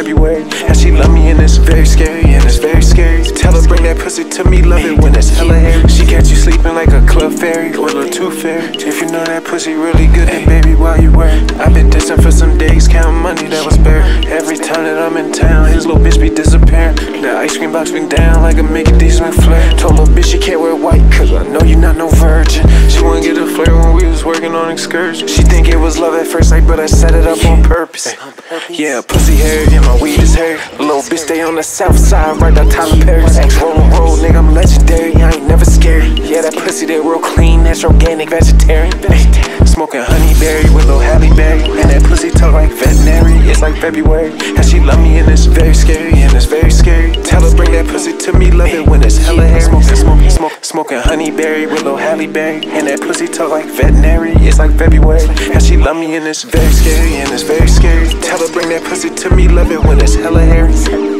February. And she love me and it's very scary, and it's very scary. Tell her bring that pussy to me, love it when it's hella hairy. She catch you sleeping like a club fairy or a tooth fairy. If you know that pussy really good, then baby, why you worry? I've been distant for some days, counting money that was buried. Every time that I'm in town, his little bitch be disappearing. The ice cream box been down like a Mickey D's McFlurry. Working on excursions. She think it was love at first sight, but I set it up on purpose. Yeah, pussy hair, and my weed is hair. Little bitch stay on the south side, right by Tyler Perry. Roll and roll, nigga, I'm legendary. I ain't never scary. Yeah, that pussy they real clean, that's organic, vegetarian. Ay, Smoking honeyberry with little Halle Berry. And that pussy talk like veterinary, it's like February. And she love me and it's very scary, and it's very scary. Tell her bring that pussy to me, love it when it's hella hairy. Smoking, smoking, smoking, smoking honeyberry with little Halle Berry. And that pussy talk like veterinary, it's like February. And she love me and it's very scary, and it's very scary. Tell her bring that pussy to me, love it when it's hella hairy.